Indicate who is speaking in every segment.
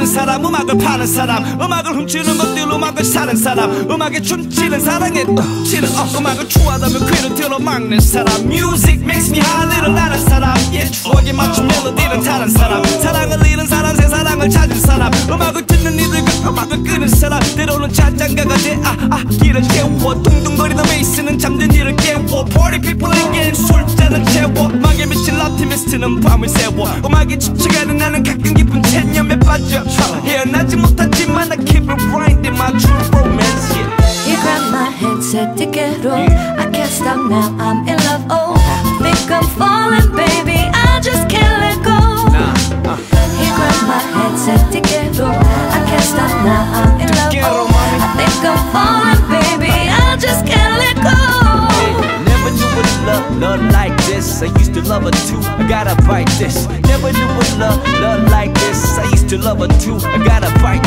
Speaker 1: 하는 사람 음악을 파는 사람 음악을 훔치는 것들 음악을 사는 사람 음악에 춤추는 사랑에 치는 어, 음악을 좋아하다면 귀를 들어 막는 사람 Music makes me high little 나는 사람 yeah, 추억에 맞춘 멜로디를 타는 사람. 사랑을 잃은 사람 새 사랑을 찾은 사람. 음악을 듣는 이들과 음악을 끄는 사람. 때로는 잔장가가 돼아 아 길을 태워. 둥둥거리는 베이스는 잠든 이를 깨워. Party people again 술잔을 채워. 음악에 미친 라티미스트는 밤을 새워. 음악에 지쳐가는 나는
Speaker 2: said to get on. I can't stop now, I'm in love. Oh, I think I'm falling, baby. I just can't let go. He grabbed my hand, said to get on. I can't stop now, I'm in love. Oh, I think I'm falling, baby. I just can't let go.
Speaker 3: Never knew what love, love like this. I used to love her too. I gotta bite this. Never knew what love, love like this. I used to love her too. I gotta bite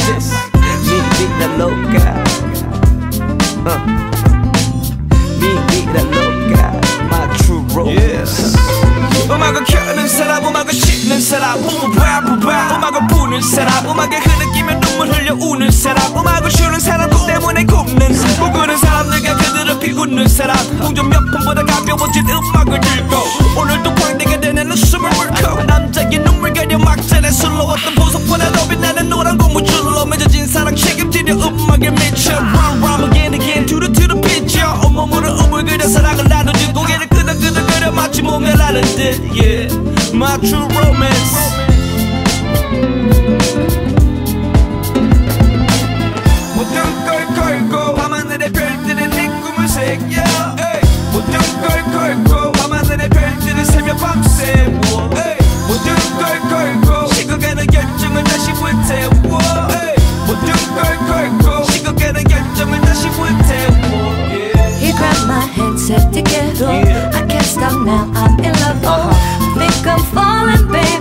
Speaker 1: 사람 음악에 흐느끼며 눈물 흘려 우는 사람 음악을 쉬는 사람 그 때문에 굽는 꿈꾸는 사람들과 그들을 비웃는 사람. 공전 몇 푼보다 가벼워진 음악을 들고 오늘도 광대가 되는 숨을 물고 남자의 눈물 가려 술로 어떤 보석보다 더 빛나는 노란 고무줄로 맺어진 사랑 책임지려 음악에 미쳐. Run run again again the picture 온몸으로 음을 그려 사랑을 나누지 고개를 끄덕끄덕거려 마치 모멸하는 듯 yeah. My true romance Set together. Yeah.
Speaker 2: I can't stop now, I'm in love. Oh, uh -huh. I think I'm falling, baby.